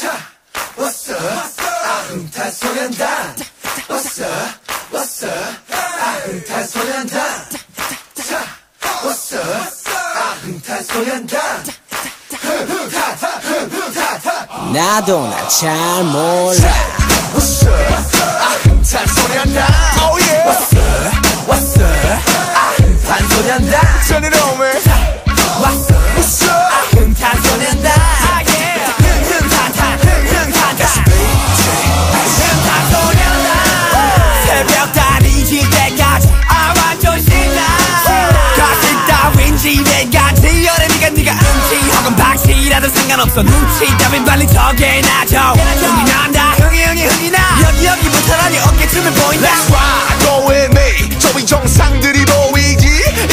자, what's up? 아흥탄 소년단. What's up? What's up? 아흥탄 소년단. 자, what's up? 아흥탄 소년단. 나도 나잘 몰라 What's up? 아흥탄 소년단. Oh yeah. What's up? What's up? 아흥탄 소년단. Turn it on, man. 집에까지 여름이가 네가 음치. 혹은 박치라도 상관없어. 눈치 따윈 빨리 저게 나죠. 흥이 난다. 흥이 흥이 흥이 나. 여기 여기부터 라니 어깨춤을 보인다. Let's ride, go with me. 저위 정상들이 보이지.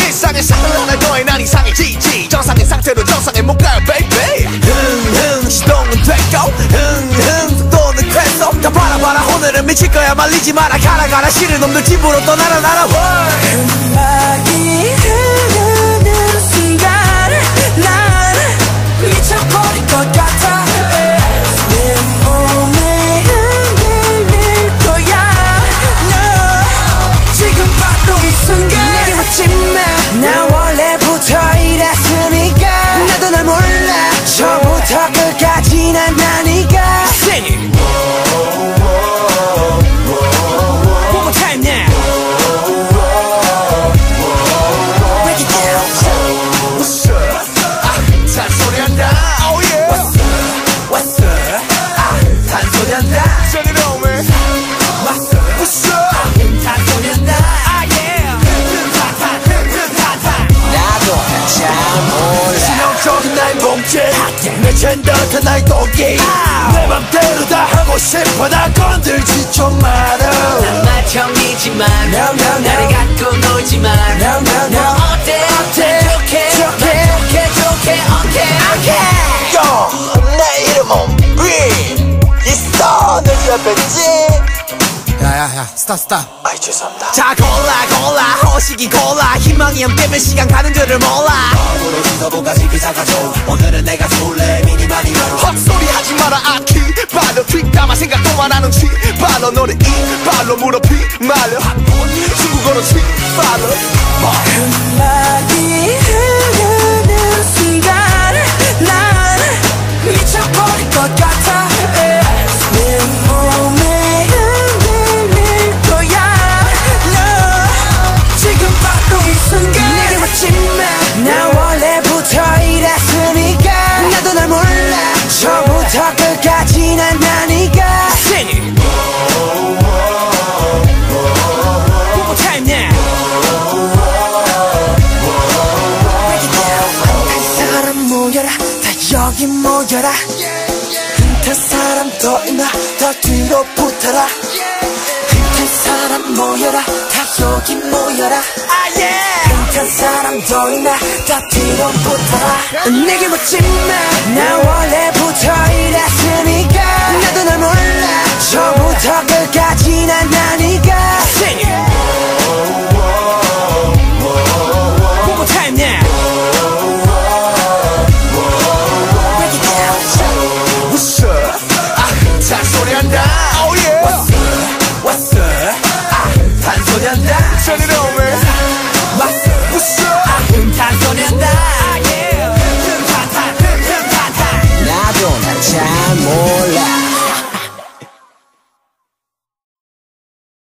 일상의 상을 하나 더해 난 이상해지지. 정상의 상태로 정상에 못 가요, baby. 흥흥 시동은 됐고. 흥흥 속도는 됐어. 다 봐라 봐라. 오늘은 미칠 거야. 말리지 마라. 가라 가라. 싫은 놈들 집으로 떠나라 나라. 음 처음부터 끝까지 난나 내 젠더한 나의 도끼 내 맘대로 다 하고 싶어. 나 건들지 좀 마라. 맏형이지만 No, no, no. 나를 갖고 놀지만 No, no, no. 너 어때? 어때? 좋게? 좋게. 난 좋게? 좋게? 오케이 요, 내 이름은 비. 있어, 내 옆에 지. 야야야 스타 스타 아이, 죄송합니다. 자 골라 골라 호식이 골라 희망이 형 때문에 시간 가는 줄을 몰라 으로 지서부까지 기사가줘 오늘은 내가 졸래 미니마니로 헛소리 하지 마라, 아키. 발로 뒷담화 생각도 안 하는 치. 발로 너를 이 발로 무릎이 말려. 중국어로 치. 발로. 모여라. 다 여기 모여라. 흠탄 사람 더 있나? 더 뒤로 붙어라. 흠탄 사람 모여라. 다 여기 모여라. 흠탄 사람 더 있나? 더 뒤로 붙어라. 내게 묻지 마나 원래부터 이랬으니까. 나도 날 몰라. 처음부터 끝까지 Turn it on,